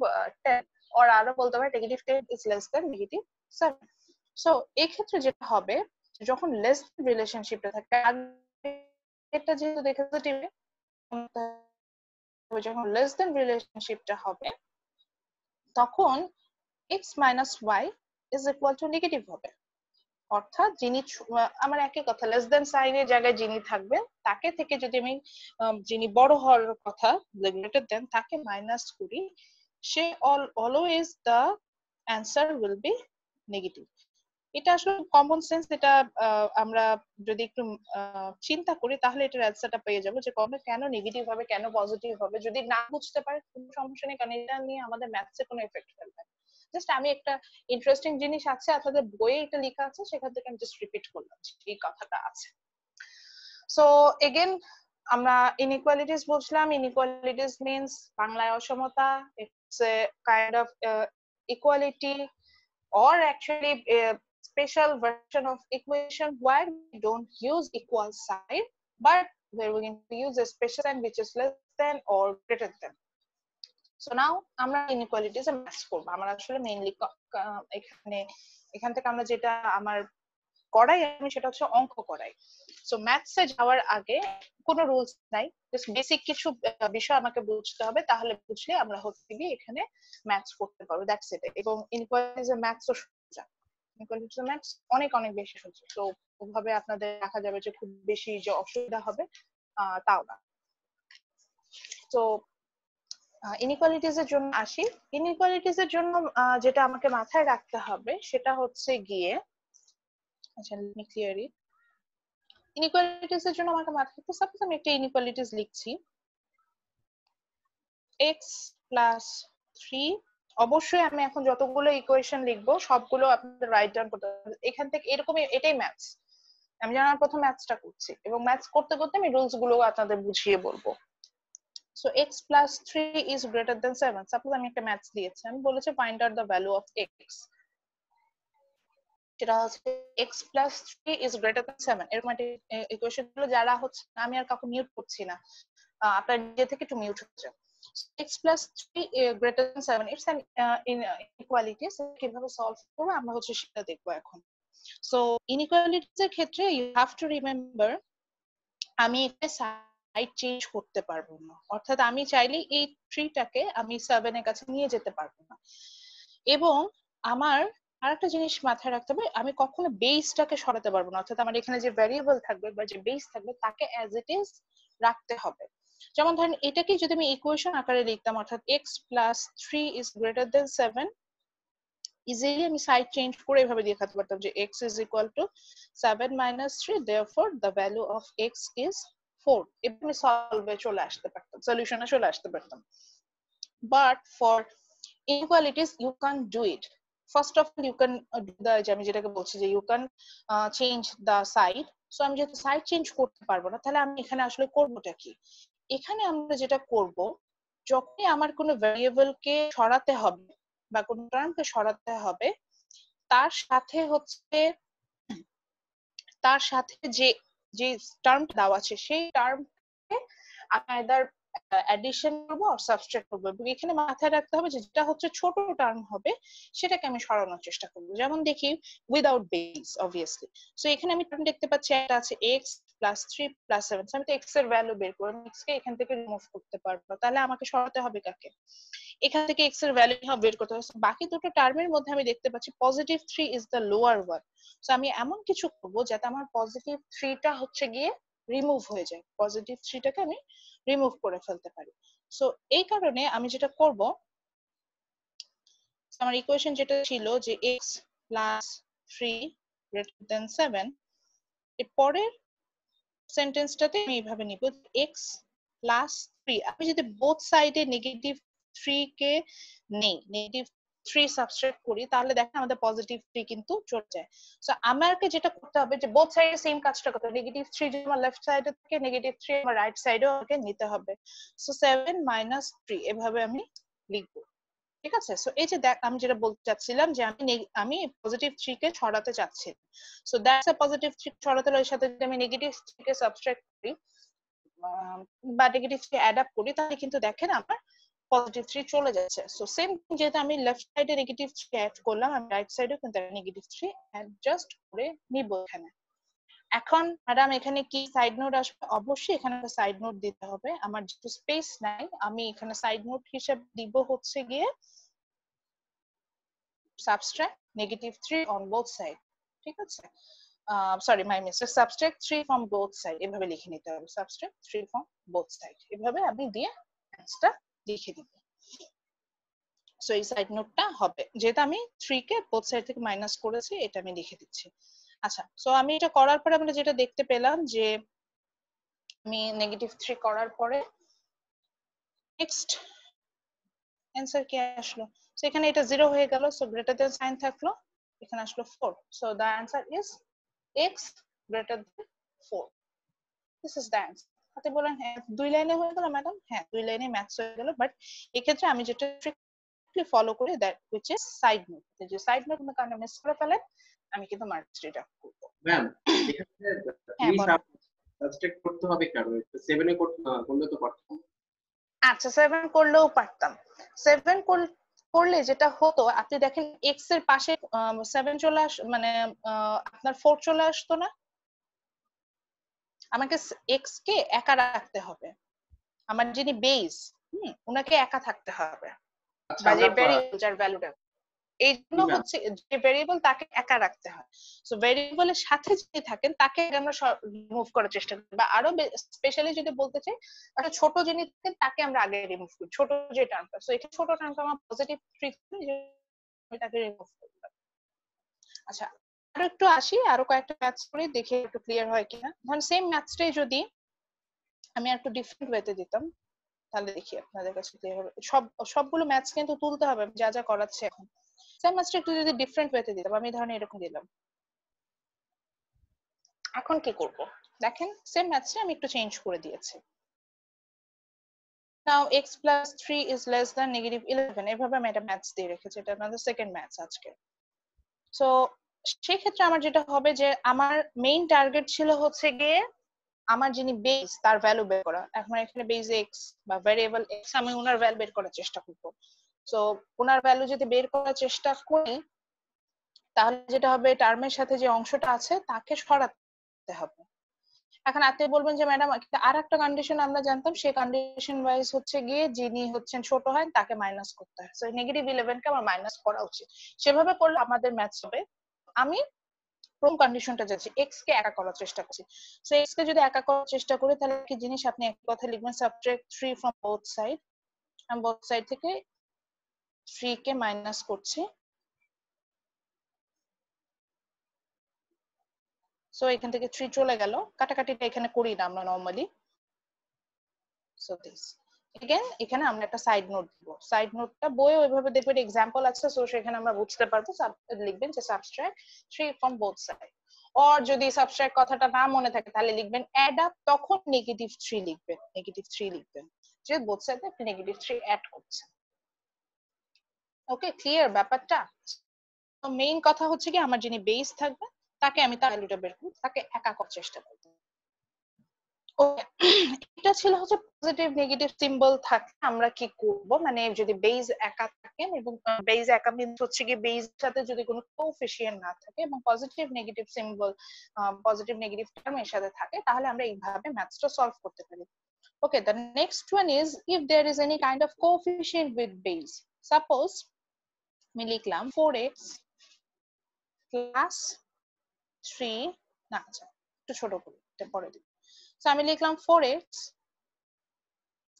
Speaker 1: 10 or আরও বলতে পারি negative 10 is less than negative 7 so এই ক্ষেত্রে যেটা হবে, যখন লেস রিলেশনশিপটা থাকে এটা যেহেতু দেখেছে টিভি যখন লেস দেন রিলেশনশিপটা হবে, তখন x minus y is equal to negative হবে। অর্থাৎ যিনি আমার একই কথা লেস দেন সাইনের জায়গায় যিনি থাকবেন, তাকে থেকে যদি আমি যিনি বড় হওয়ার কথা দেন তাকে মাইনাস করি, সে all always the answer will be negative এটা আসলে কমন সেন্স এটা আমরা যদি একটু চিন্তা করি, তাহলে এটার অ্যান্সারটা পেয়ে যাব যে কবে কেন নেগেটিভ হবে, কেন পজিটিভ হবে, যদি না বুঝতে পারে কোনো সমস্যা নেই, কারণ এটা নিয়ে আমাদের ম্যাথসে কোনো এফেক্ট ফেলবে জাস্ট আমি একটা ইন্টারেস্টিং জিনিস আছে, আপনাদের বইয়ে এটা লেখা আছে, সেখান থেকে আমি জাস্ট রিপিট করলাম এই কথাটা আছে। সো এগেন আমরা ইনইকুয়ালিটিস বুঝলাম। ইনইকুয়ালিটিস মিনস বাংলায় অসমতা it's a kind of equality or actually special version of equation why don't use equal sign but use a special sign which is less than or greater than so now আমরা এ match করব। আমরা আসলে mainly এখানে, এখান থেকে আমরা যেটা আমার করাই আমি সেটা হচ্ছে অঙ্ক করাই। সো ম্যাথসে যাওয়ার আগে কোনো রুলস নাই। জাস্ট বেসিক কিছু বিষয় আমাকে বুঝতে হবে, তাহলে বুঝলে আমরা হচ্ছে গিয়ে এখানে ম্যাথস করতে পারব। দ্যাটস ইট এবং ইনকোয়ালিটিজ এর ম্যাথসও সোজা। ইনকোয়ালিটিজ এর ম্যাথস অনেক অনেক বেশি সোজা। তো ওভাবে আপনাদের দেখা যাবে যে খুব বেশি যে অসুবিধা হবে তাও না। তো ইনইকুয়ালিটিজ এর জন্য আসি। ইনইকুয়ালিটিজ এর জন্য যেটা আমাকে মাথায় রাখতে হবে, সেটা হচ্ছে গিয়ে আচ্ছা লেট ক্লিয়ার ইট ইনইকুয়ালিটিস এর জন্য আমাকে মাথায় রাখতে সাপোজ আমি একটা ইনইকুয়ালিটিস লিখছি। x প্লাস থ্রি অবশ্যই আমি এখন যতগুলো ইকুয়েশন লিখব, সবগুলো আপনাদের রাইট ডাউন করতে হবে। এখান থেকে এরকমই, এটাই ম্যাথস আমি জানার প্রথম ম্যাথসটা করছি। এবং ম্যাথস করতে করতে আমি রুলসগুলো আপনাদের বুঝিয়ে বলব। So x plus three is greater than seven suppose আমি একটা ম্যাথস দিয়েছি আমি বলেছি find out the value of x. সেটা হচ্ছে x plus three is greater than seven এরকম একটা ইকুয়েশনগুলো যারা হচ্ছে আমি আর কাউকে মিউট করছি না। আপনার নিজে থেকে একটু মিউট হচ্ছে 3 uh, greater than 7 it's an uh, inequality কীভাবে সলভ করব আমরা হচ্ছে সেটা দেখব এখন। সো ইনইকুয়ালিটিস এর ক্ষেত্রে ইউ হ্যাভ টু রিমেম্বার আমি এখানে সাইড চেঞ্জ করতে পারব না। অর্থাৎ আমি চাইলে এই ট্রিটাকে আমি সেভেন এর কাছে নিয়ে যেতে পারব না। এবং আমার আরেকটা জিনিস মাথায় রাখতে হবে, আমি কখনো বেসটাকে সরাতে পারব না। অর্থাৎ আমার এখানে যে ভ্যারিয়েবল থাকবে বা যে বেস থাকবে, তাকে অ্যাজ ইট ইজ রাখতে হবে। যেমন ধরেন, এটাকে যদি আমি ইকুয়েশন আকারে লিখতাম, অর্থাৎ x plus three is greater than seven easily আমি সাইড চেঞ্জ করে এভাবে দেখাতে পারতাম যে x is equal to seven minus three therefore the value of x is four আমি সলভে চলে আসতে পারতাম সলিউশনে চলে আসতে পারতাম। But for can't do it. First of all you can uh, do the আমি যেটাকে বলছি যে can uh, change the side so আমি যেহেতু সাইড চেঞ্জ করতে পারব না তাহলে আমি এখানে আসলে করবোটা কি? এখানে আমরা যেটা করব যখনই আমার কোনো ভ্যারিয়েবলকে সরাতে হবে বা কোনো টার্মকে সরাতে হবে তার সাথে হচ্ছে তার সাথে যে যে টার্মটা দেওয়া আছে, সেই আইদার অ্যাডিশন করব আর করব এবং এখানে মাথায় রাখতে হবে যে যেটা হচ্ছে ছোট টার্ম হবে, সেটাকে আমি সরানোর চেষ্টা করব। যেমন দেখি উইদাউট বেস অবভিয়াসলি সো এখানে আমি টার্ম দেখতে পাচ্ছি, একটা আছে x plus three plus seven আমি তো এক্সের ভ্যালু বের করে এক্স কে এখান থেকে রিমুভ করতে পারব, তাহলে আমাকে সরাতে হবে কাকে? এখান থেকে এক্সের ভ্যালু বের করতে হবে বাকি দুটো টার্মের মধ্যে আমি দেখতে পাচ্ছি positive three is the lower one so আমি এমন কিছু করব যাতে আমার পজিটিভ থ্রিটা হচ্ছে গিয়ে রিমুভ হয়ে যায় পজিটিভ থ্রিটাকে আমি রিমুভ করে ফেলতে পারি সো এই কারণে আমি যেটা করব আমার ইকুয়েশন যেটা ছিল যে x plus three greater than seven এর পরের সেন্টেন্সটাতে আমি এইভাবে নিব এক্স প্লাস থ্রি আমি যদি বোথ সাইডে নেগেটিভ থ্রি কে নেই নেগেটিভ থ্রি সাবস্ট্রাক্ট করি, তাহলে দেখেন আমাদের পজিটিভ থ্রি কিন্তু চলে যায়। সো আমাকে যেটা করতে হবে যে বোথ সাইডে সেম কাজটা করতে নেগেটিভ থ্রি যদি আমার লেফট সাইডে থাকে নেগেটিভ থ্রি আমার রাইট সাইডেও আমাকে নিতে হবে। সো সেভেন মাইনাস থ্রি এভাবে আমি লিখব। ঠিক আছে? সো এই যে দেখ, আমি যেটা বলতে চাচ্ছিলাম যে আমি আমি পজিটিভ থ্রি কে ছড়াতে চাচ্ছি। So that's a positive three ছড়াতে হলে সাথে যদি আমি নেগেটিভ থ্রি কে সাবস্ট্রাক্ট করি বা নেগেটিভ থ্রি অ্যাড আপ করি, তাহলে কিন্তু দেখেন আমার পজিটিভ থ্রি চলে যাচ্ছে। সো সেম যেহেতু আমি লেফট সাইডে নেগেটিভ থ্রি অ্যাড করলাম, আমি রাইট সাইডেও কিন্তু নেগেটিভ থ্রি অ্যাডজাস্ট করে নিব এখানে। এখন ম্যাডাম এখানে কি সাইড নোট আসবে? অবশ্যই এখানে সাইড নোট দিতে হবে। আমার যেহেতু স্পেস নাই, আমি এখানে সাইড নোট হিসেবে দিব হচ্ছে গিয়ে subtract negative three on both side ঠিক আছে? Sorry my mistake subtract three from both side এভাবে লিখে নিতে হবে। Subtract three from both side এভাবে আমি দিয়ে অ্যান্সারটা লিখে দিব। সো এই সাইড নোটটা হবে। যেহেতু আমি থ্রি কে বোথ সাইড থেকে মাইনাস করেছি, এটা আমি লিখে দিচ্ছি। আচ্ছা সো আমি এটা করার পরে আমরা যেটা দেখতে পেলাম যে, আমি নেগেটিভ থ্রি করার পরে নেক্সট অ্যান্সার কি আসলো? সো এখানে এটা জিরো হয়ে গেল সো গ্রেটার দেন সাইন থাকল, এখানে আসলো four so the answer is x greater than four this is the answer হাতে বলেন হ্যাঁ দুই লাইনে হয়ে গেল ম্যাডাম হ্যাঁ দুই লাইনে ম্যাথস হয়ে গেল বাট এক্ষেত্রে আমি যেটা ফলো করি that which is side note যে সাইড নোট কোনো কারণে মিস করে ফেলেন আমি কিন্তু মার্কস ডিডাক্ট করব।
Speaker 3: ম্যাম সাবস্ট্রাক্ট করতে হবে কেন? 7 এ করলে তো পারতাম।
Speaker 1: আচ্ছা 7 করলেও পারতাম। 7 করলে যেটা হতো আপনি দেখেন এক্সের পাশে 7 চলে আস মানে আপনার 4 চলে আসতো না? আমাকে এক্স কে একা রাখতে হবে। আমার যিনি বেস হুম ওনাকে একা থাকতে হবে। বা যে ভ্যারিয়েবল যার ভ্যালুটা এই জন্য হচ্ছে যে ভ্যারিয়েবল তাকে একা রাখতে হয়। সো ভ্যারিয়েবলের সাথে যদি থাকেন তাকে আমরা রিমুভ করার চেষ্টা করি। বা আরও স্পেশালি যদি বলতে চাই একটা ছোট যিনি থাকেন তাকে আমরা আগে রিমুভ করি। ছোট যে টার্মটা সো এটা ছোট টার্মটা আমার পজিটিভ তাকে রিমুভ করলাম। আচ্ছা আরও একটু আসি আরও কয়েকটা ম্যাথস করি দেখে একটু ক্লিয়ার হয় কিনা। ধরুন সেম ম্যাথসটাই যদি আমি একটু ডিফারেন্ট ওয়েতে দিতাম তাহলে দেখি আপনাদের কাছে ক্লিয়ার হবে। সব সবগুলো ম্যাথস কিন্তু তুলতে হবে যা যা করাচ্ছে এখন। সেম ম্যাথসটা একটু যদি ডিফারেন্ট ওয়েতে দিতাম আমি ধরেন এরকম দিলাম। এখন কি করব? দেখেন সেম ম্যাথসটা আমি একটু চেঞ্জ করে দিয়েছি। নাও x plus 3 is less than negative 11 এভাবে আমি এটা ম্যাথস দিয়ে রেখেছি। এটা আমাদের সেকেন্ড ম্যাথস আজকে। সো সেই ক্ষেত্রে আমার যেটা হবে যে, আমার মেইন টার্গেট ছিল হচ্ছে গিয়ে আমার যিনি বেস তার ভ্যালু বের করা। এখন এখানে বেস এক্স বা ভ্যারিয়েবল এক্স আমি ওনার ভ্যালু বের করার চেষ্টা করব। সো ওনার ভ্যালু যদি বের করার চেষ্টা করি, তাহলে যেটা হবে টার্মের সাথে যে অংশটা আছে, তাকে সরাতে হবে। এখন আপনি বলবেন যে, ম্যাডাম আর একটা কন্ডিশন আমরা জানতাম, সেই কন্ডিশন ওয়াইজ হচ্ছে গিয়ে যিনি হচ্ছেন ছোট হয় তাকে মাইনাস করতে হয়। সো নেগেটিভ ইলেভেন কে আমার মাইনাস করা উচিত। সেভাবে করলে আমাদের ম্যাথস হবে। আমি প্রথম কন্ডিশনটা যাচ্ছি এক্স কে একা করার চেষ্টা করছি। সো এক্স কে যদি একা করার চেষ্টা করি, তাহলে কি জিনিস আপনি এক কথা লিখবেন subtract three from both side both side থেকে থ্রি কে মাইনাস করছি। সো এখান থেকে থ্রি চলে গেল। কাটাকাটিটা এখানে করি না আমরা নর্মালি সো দিস এখানে আমরা একটা সাইড নোট দিব। সাইড নোটটা ওইভাবে দেখবেন এক্সাম্পল আছে সো সেখানে আমরা বুঝতে পারব। লিখবেন যে subtract three from both side or যদি সাবস্ট্রাক্ট কথাটা না মনে থাকে, তাহলে লিখবেন অ্যাড আপ তখন নেগেটিভ থ্রি লিখবেন। নেগেটিভ থ্রি লিখবেন। যে বোথ সাইডে আপনি নেগেটিভ থ্রি অ্যাড করছেন ওকে ক্লিয়ার ব্যাপারটা? তো মেইন কথা হচ্ছে কি আমার যিনি বেস থাকবে তাকে আমি তার ভ্যালুটা বের করব তাকে একা করার চেষ্টা করব। এটা ছিল হচ্ছে পজিটিভ নেগেটিভ সিম্বল থাকে আমরা কি করব? মানে যদি বেজ একা থাকে এবং বেজ একা মিন্স হচ্ছে কি বেজ সাথে যদি কোনো কোফিশিয়েন্ট না থাকে এবং positive negative symbol positive negative term এর সাথে থাকে তাহলে আমরা এইভাবে ম্যাথসটা সলভ করতে পারি। Okay, the next one is if there is any kind of coefficient with base. Suppose আমি লিখলাম 4x plus 3 না আচ্ছা একটু ছোট করি, এটা পরে দিই। আমি লিখলাম 4x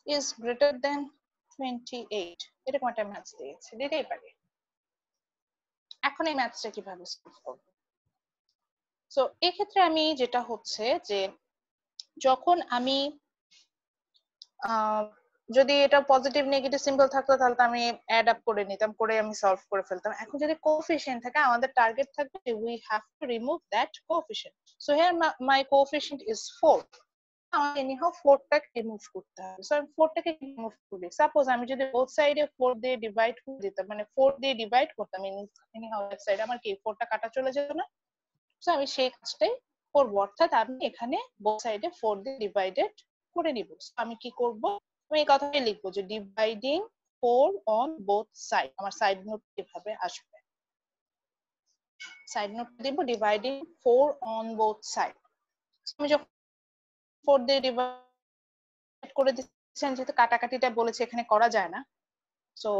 Speaker 1: is greater than 28 এরকম একটা ম্যাথস দিয়েছে? দিতেই পারি। এখন এই কীভাবে এক্ষেত্রে আমি যেটা হচ্ছে যে, যখন আমি যদি এটা পজিটিভ নেগেটিভ সিম্বল থাকতো, তাহলে তো আমি অ্যাড আপ করে নিতাম, করে আমি সলভ করে ফেলতাম। এখন যদি কোফিশিয়েন্ট থাকে, আমাদের টার্গেট থাকবে we have to remove that coefficient so here my coefficient is 4 আমাকে এনিহাউ 4টাকে রিমুভ করতে হবে। সো আমি 4টাকে রিমুভ করি। সাপোজ আমি যদি বোথ সাইডে 4 দিয়ে ডিভাইড করে দিতাম মানে 4 দিয়ে ডিভাইড করতাম এনিহাউ লেফট সাইডে আমার কি 4টা কাটা চলে যেত না? সো আমি সেই কাজটাই করব। অর্থাৎ আমি এখানে বোথ সাইডে 4 দিয়ে ডিভাইডেড করে নিব। আমি কি করব? আমি এই কথাটাই লিখব যে dividing four on both side আমার সাইড নোট কীভাবে আসবে। সাইড নোট দিব dividing four on both side আমি যখন ফোর দিয়ে ডিভাইড করে দিচ্ছি যেহেতু কাটাকাটিটা বলেছে এখানে করা যায় না। So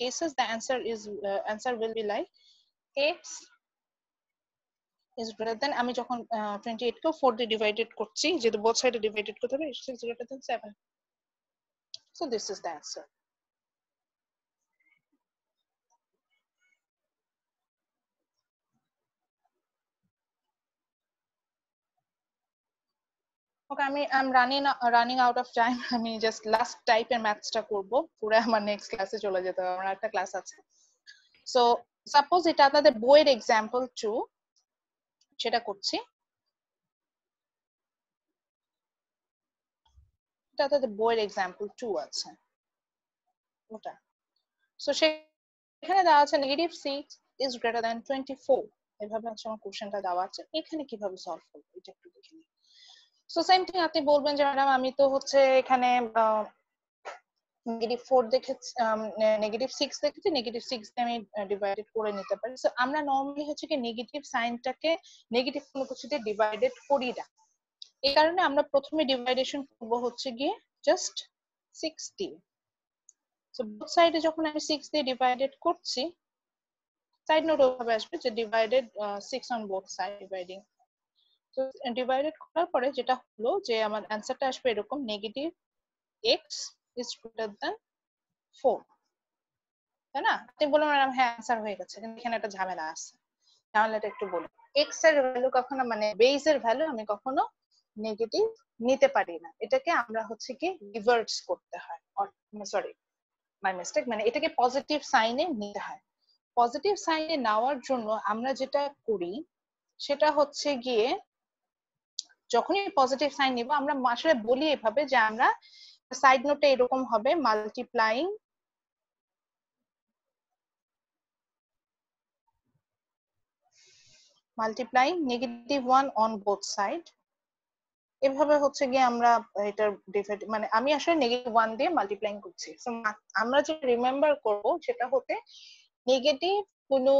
Speaker 1: cases the answer is uh, answer will be like x is greater than আমি যখন 28 কে ফোর দিয়ে ডিভাইডেড করছি যেহেতু বোথ সাইডে ডিভাইডেড করতে হবে is greater than 7 so this is the answer okay আমি I running running out of time আমি জাস্ট লাস্ট টাইপের ম্যাথসটা করব। পুরো আমার নেক্সট ক্লাসে চলে যেতে হবে। আমার একটা ক্লাস আছে। সো সাপোজ এটা আপনাদের বইয়ের এক্সাম্পল টু সেটা করছি। বইয়ের এক্সাম্পল টু আছে। ওটা। সো সেখানে দেওয়া আছে negative six is greater twenty four এভাবে হচ্ছে আমার কোশ্চেনটা দেওয়া আছে। এখানে কীভাবে সলভ করব? এটা একটু দেখে নিই। সো সেম থিং আপনি বলবেন যে ম্যাডাম আমি তো হচ্ছে এখানে নেগেটিভ ফোর দেখেছি নেগেটিভ সিক্স দেখেছি। নেগেটিভ সিক্স আমি ডিভাইডেড করে নিতে পারি। আমরা নর্মালি হচ্ছে কি নেগেটিভ সাইনটাকে নেগেটিভ কোনো কিছু দিয়ে ডিভাইডেড করি না। এই কারণে আমরা প্রথমে ডিভাইডেশন করব হচ্ছে গিয়ে জাস্ট সিক্স সো বোথ সাইডে যখন আমি সিক্স দিয়ে ডিভাইডেড করছি সাইড নোট ওভাবে আসবে যে divided six on both side dividing তো ডিভাইডেড করার পরে যেটা হলো যে আমার অ্যান্সারটা আসবে এরকম negative x is greater than four তাই না? আপনি বললেন, ম্যাডাম হ্যাঁ অ্যান্সার হয়ে গেছে, কিন্তু এখানে একটা ঝামেলা আছে। ঝামেলাটা একটু বলুন। এক্সের ভ্যালু কখনো মানে বেস এর ভ্যালু আমি কখনো নেগেটিভ নিতে পারি না। এটাকে আমরা হচ্ছে কি রিভার্স করতে হয়। সরি মাই মিস্টেক মানে এটাকে পজিটিভ সাইনে নিতে হয়। পজিটিভ সাইনে নেওয়ার জন্য আমরা যেটা করি, সেটা হচ্ছে গিয়ে যখনই পজিটিভ সাইন নিব, আমরা আসলে বলি এভাবে যে আমরা সাইড নোটে এরকম হবে multiplying multiplying negative one on both side এভাবে হচ্ছে গিয়ে আমরা এটার ডিফারেন্ট মানে আমি আসলে নেগেটিভ ওয়ান দিয়ে মাল্টিপ্লাইং করছি। আমরা যে রিমেম্বার করব সেটা হতে নেগেটিভ কোনো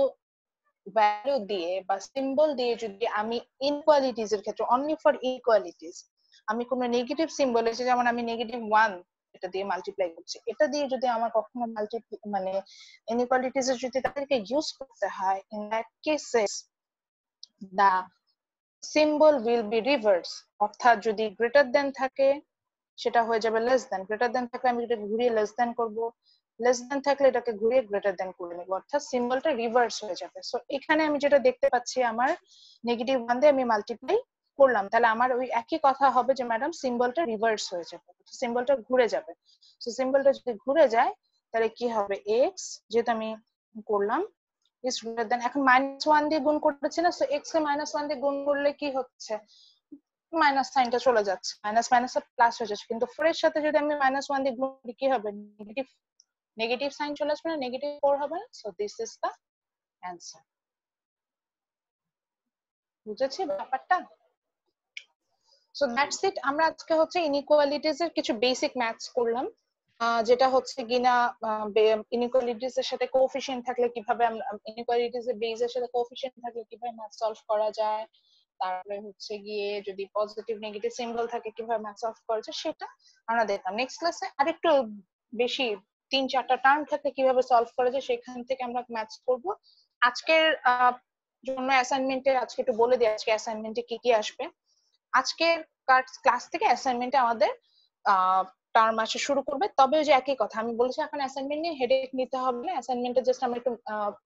Speaker 1: ভ্যালু দিয়ে বা সিম্বল দিয়ে যদি আমি ইনকোয়ালিটিজ এর ক্ষেত্রে অনলি ফর ইকুয়ালিটিস আমি কোনো নেগেটিভ সিম্বল এসে যেমন আমি নেগেটিভ ওয়ান এটা দিয়ে মাল্টিপ্লাই করছি, এটা দিয়ে যদি আমার কখনো মাল্টি মানে ইনইকুয়ালিটিস এর যদি তাদেরকে ইউজ করতে হয় in that cases the symbol will be reverse অর্থাৎ যদি গ্রেটার দেন থাকে, সেটা হয়ে যাবে লেস দেন গ্রেটার দেন থাকলে আমি এটা ঘুরিয়ে লেস দেন করব। লেস দেন থাকলে এটাকে ঘুরিয়ে গ্রেটার দেন করে নেব। অর্থাৎ সিম্বলটা রিভার্স হয়ে যাবে। সো এখানে আমি যেটা দেখতে পাচ্ছি, আমার নেগেটিভ ওয়ান দিয়ে আমি মাল্টিপ্লাই করলাম। তাহলে আমার ওই একই কথা হবে যে ম্যাডাম সিম্বলটা রিভার্স হয়ে যাবে। সিম্বলটা ঘুরে যাবে। সো সিম্বলটা যদি ঘুরে যায়, তাহলে কি হবে? এক্স যেহেতু আমি করলাম এখন মাইনাস ওয়ান দিয়ে গুণ করতেছি না এক্স কে মাইনাস ওয়ান দিয়ে গুণ করলে কি হচ্ছে? মাইনাস সাইনটা চলে যাচ্ছে। মাইনাস মাইনাস প্লাস হয়ে যাচ্ছে। কিন্তু ফোর এর সাথে যদি আমি মাইনাস ওয়ান দিয়ে গুণ করি, কি হবে? নেগেটিভ নেগেটিভ সাইন চলে আসবে না নেগেটিভ ফোর হবে না? সো বুঝেছি ব্যাপারটা? সো দ্যাটস ইট আমরা আজকে হচ্ছে ইনইকুয়ালিটিজ এর কিছু বেসিক ম্যাথস করলাম। যেটা হচ্ছে কিনা ইনইকুয়ালিটিজ এর সাথে কোফিশিয়েন্ট থাকলে কীভাবে আমরা ইনইকুয়ালিটিজ এর বেস এর সাথে কোফিশিয়েন্ট থাকলে কীভাবে ম্যাথ সলভ করা যায়, তারপরে হচ্ছে গিয়ে যদি পজিটিভ নেগেটিভ সিম্বল থাকে কীভাবে ম্যাথ সলভ করা যায়, সেটা আমরা দেখলাম। নেক্সট ক্লাসে আরেকটু বেশি, তিন চারটা টার্ম থাকলে কীভাবে সলভ করা যায়, সেখান থেকে আমরা ম্যাথস করব। আজকের জন্য অ্যাসাইনমেন্টের আজকে একটু বলে দিই, আজকে অ্যাসাইনমেন্টে কি কি আসবে। আজকের ক্লাস থেকে অ্যাসাইনমেন্টে আমাদের টার্ম আসা শুরু করবে। তবে যে একই কথা, আমি বলেছি এখন অ্যাসাইনমেন্ট নিয়ে হেডেক নিতে হবে না। অ্যাসাইনমেন্টে জাস্ট আমরা একটু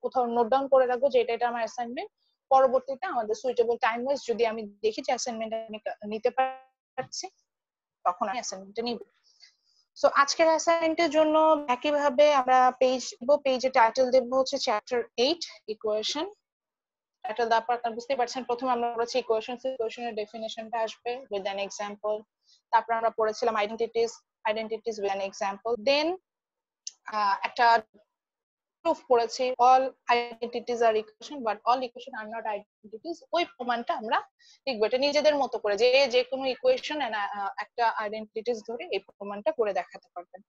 Speaker 1: কোথাও নোট ডাউন করে রাখব যে এটা এটা আমার অ্যাসাইনমেন্ট পরবর্তীতে আমাদের সুইটেবল টাইম ওয়াইজ যদি আমি দেখি যে অ্যাসাইনমেন্ট আমি নিতে পারছি, তখন আমি অ্যাসাইনমেন্টটা নিব। সো আজকের অ্যাসাইনমেন্টের জন্য একইভাবে আমরা পেজ দেবো পেজে টাইটেল দেবো হচ্ছে চ্যাপ্টার এইট ইকুয়েশন টাইটেল দেওয়ার পর আপনারা বুঝতেই পারছেন, প্রথমে আমরা পড়েছি ইকুয়েশনস ইকুয়েশনের ডেফিনেশনটা আসবে উইথ অ্যান এক্সাম্পল তারপর আমরা পড়েছিলাম identities identities with an example then একটা প্রুফ পড়েছি all identities are equation but all equation are not identities ওই প্রমাণটা আমরা লিখব। এটা নিজেদের মতো করে, যে যে কোনো ইকুয়েশন একটা আইডেন্টিটিস ধরে এই প্রমাণটা করে দেখাতে পারবেন।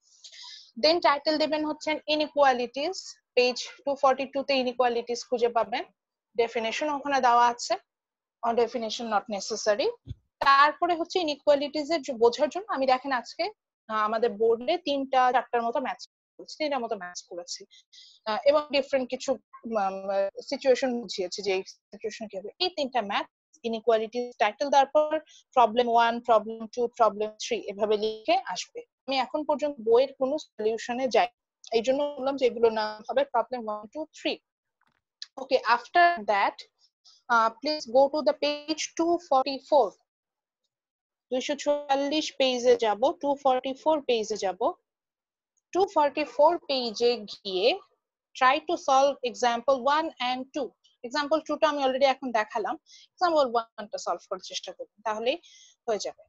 Speaker 1: দেন টাইটেল দেবেন হচ্ছেন inequalities page two forty two তে ইনইকুয়ালিটিস খুঁজে পাবেন। ডেফিনেশন ওখানে দেওয়া আছে ডেফিনেশন নট নেসেসারি তারপরে হচ্ছে ইনইকুয়ালিটিস এর বোঝার জন্য আমি দেখেন আজকে আমাদের বোর্ডে তিনটা, চারটার মতো ম্যাচ করেছি, তিনটার মতো ম্যাচ করেছি। এবং ডিফারেন্ট কিছু সিচুয়েশন বুঝিয়েছি যে এই সিচুয়েশন কি হবে। এই তিনটা ম্যাথ ইনইকুয়ালিটি টাইটেল দেওয়ার পর problem one problem two problem three এভাবে লিখে আসবে। আমি এখন পর্যন্ত বইয়ের কোনো সলিউশনে যাই। এই জন্য বললাম যে এগুলো নাম হবে problem one two three okay after that please go to the page two forty four দুইশো চুয়াল্লিশ পেজে যাব টু ফর্টি ফোর পেজে যাব টু ফর্টি ফোর পেজে গিয়ে try to solve one and আমি অলরেডি এখন দেখালাম। সলভ করার চেষ্টা তাহলেই হয়ে যাবে।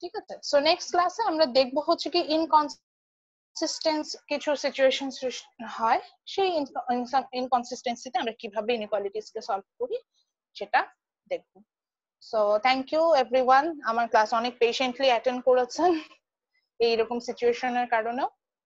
Speaker 1: ঠিক আছে? সো নেক্সট ক্লাসে আমরা দেখব হচ্ছে কি ইনকনসিস্টেন্স কিছু সিচুয়েশন হয়, সেই ইনকনসিস্টেন্সিতে আমরা কীভাবে ইনইকুয়ালিটিস কে সলভ করি, সেটা দেখব। সো থ্যাংক ইউ এভরিওয়ান আমার ক্লাস অনেক পেশেন্টলি অ্যাটেন্ড করেছেন। এইরকম সিচুয়েশনের কারণেও।